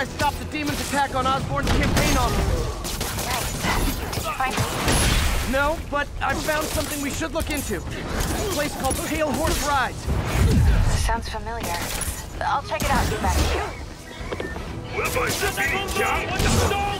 I stopped the demon's attack on Osborn's campaign office. Nice. Did you find me? No, but I found something we should look into. A place called Pale Horse Rides. Sounds familiar. I'll check it out and get back to you.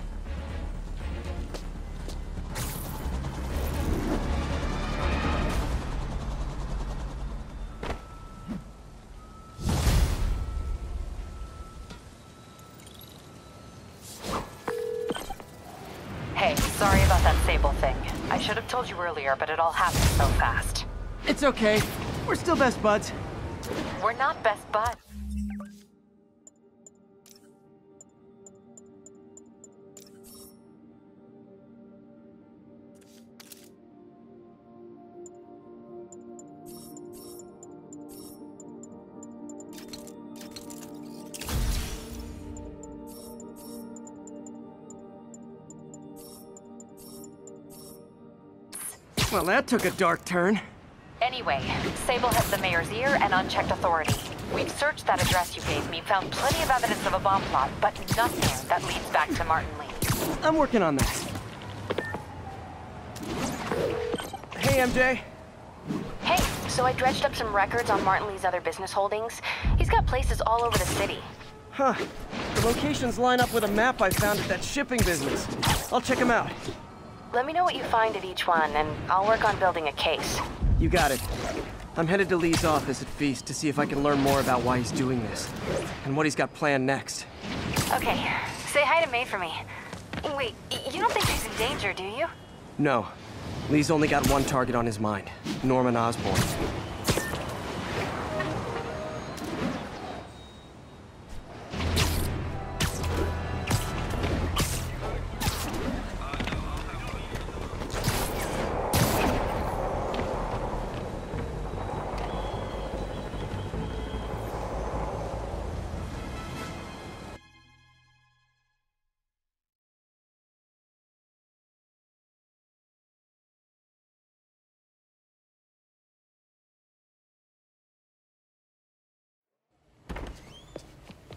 Earlier, but it all happened so fast. It's okay. We're still best buds. We're not best buds. Well, that took a dark turn. Anyway, Sable has the mayor's ear and unchecked authority. We've searched that address you gave me, found plenty of evidence of a bomb plot, but nothing that leads back to Martin Li. I'm working on that. Hey, MJ. Hey, so I dredged up some records on Martin Li's other business holdings. He's got places all over the city. Huh. The locations line up with a map I found at that shipping business. I'll check them out. Let me know what you find at each one, and I'll work on building a case. You got it. I'm headed to Li's office at Feast to see if I can learn more about why he's doing this. And what he's got planned next. Okay, say hi to May for me. Wait, you don't think she's in danger, do you? No. Li's only got one target on his mind. Norman Osborn.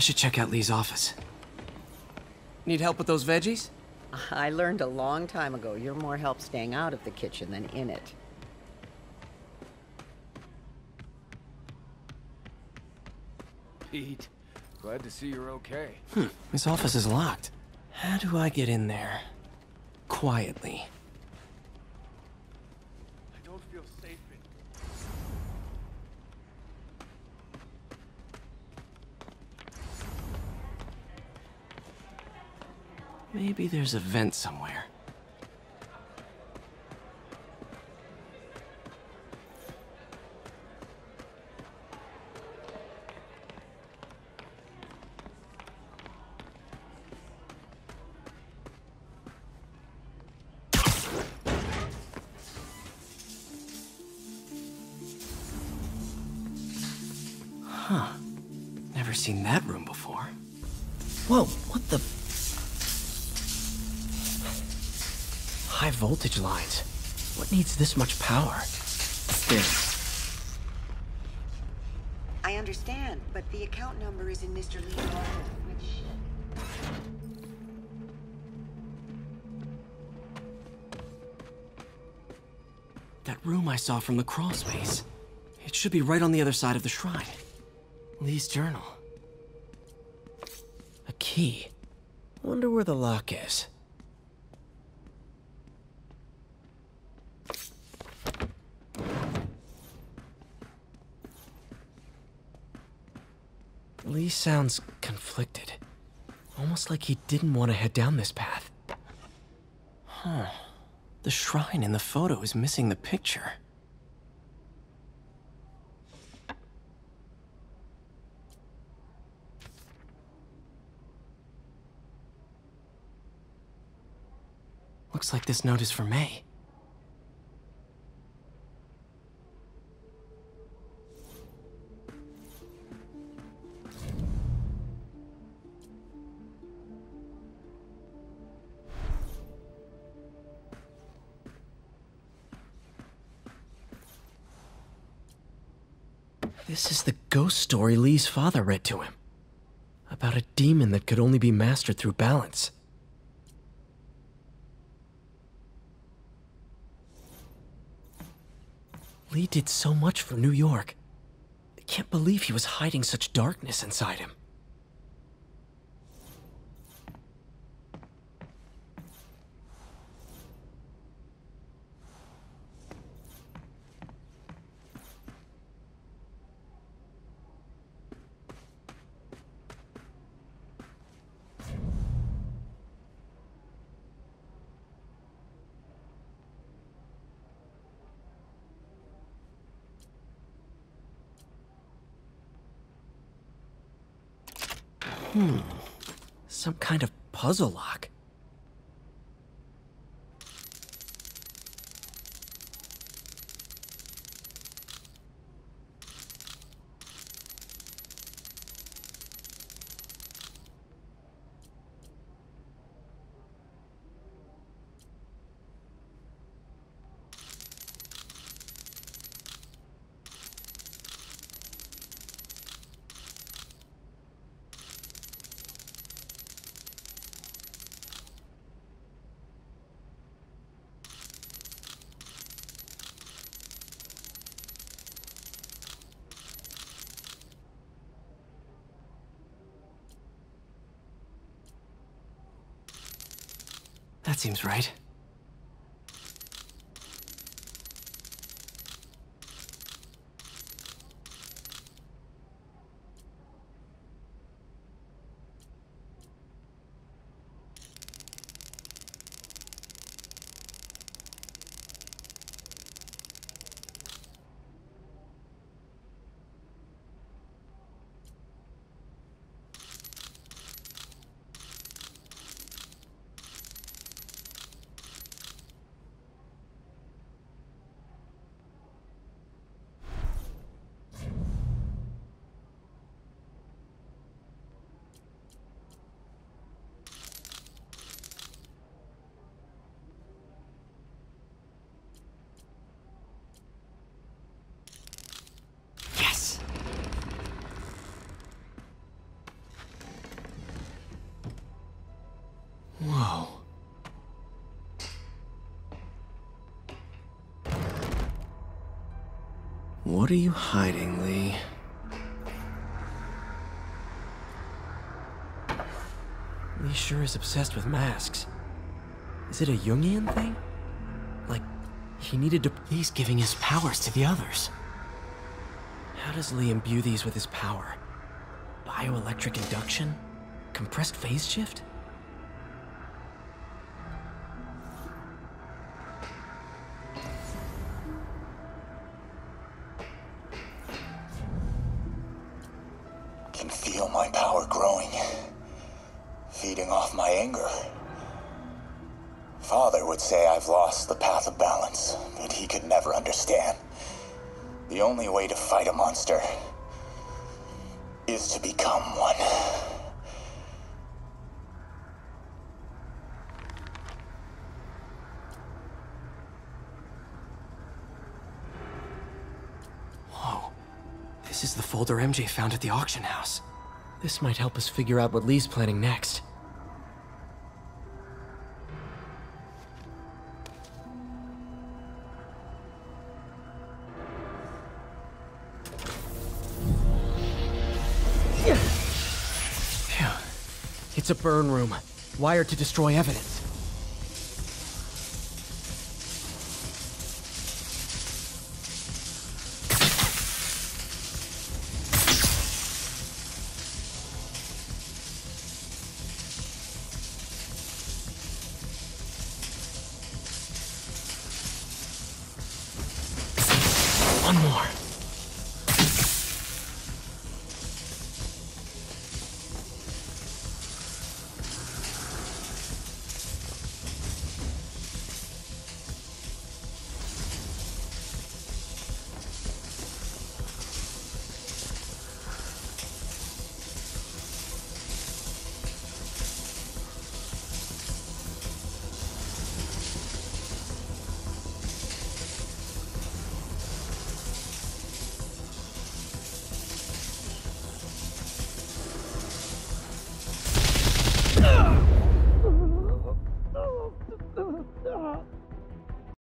I should check out Li's office. Need help with those veggies? I learned a long time ago you're more help staying out of the kitchen than in it. Pete, glad to see you're okay. Hmm, His office is locked. How do I get in there? Quietly. Maybe there's a vent somewhere. Huh. Never seen that room before. Whoa, what the? High voltage lines. What needs this much power? This. I understand, but the account number is in Mr. Li's office, which... That room I saw from the crawl space. It should be right on the other side of the shrine. Li's journal. A key. Wonder where the lock is. Li sounds conflicted. Almost like he didn't want to head down this path. Huh. The shrine in the photo is missing the picture. Looks like this note is for May. This is the ghost story Li's father read to him. About a demon that could only be mastered through balance. Li did so much for New York. I can't believe he was hiding such darkness inside him. Hmm. Some kind of puzzle lock. That seems right. Yes! Whoa. What are you hiding, Li? Li sure is obsessed with masks. Is it a Jungian thing? Like, he needed to. He's giving his powers to the others. How does Li imbue these with his power? Bioelectric induction? Compressed phase shift? I can feel my power growing, feeding off my anger. Father would say I've lost the path of balance, but he could never understand. The only way to fight a monster is to become one. Whoa. This is the folder MJ found at the auction house. This might help us figure out what Li's planning next. Phew. It's a burn room, wired to destroy evidence.